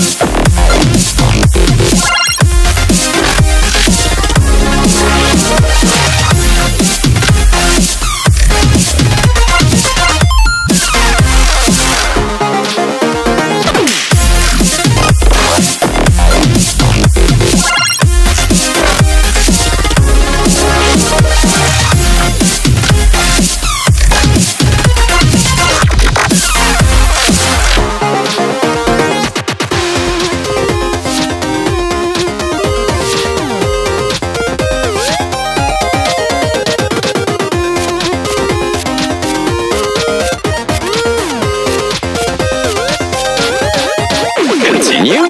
Let's go. New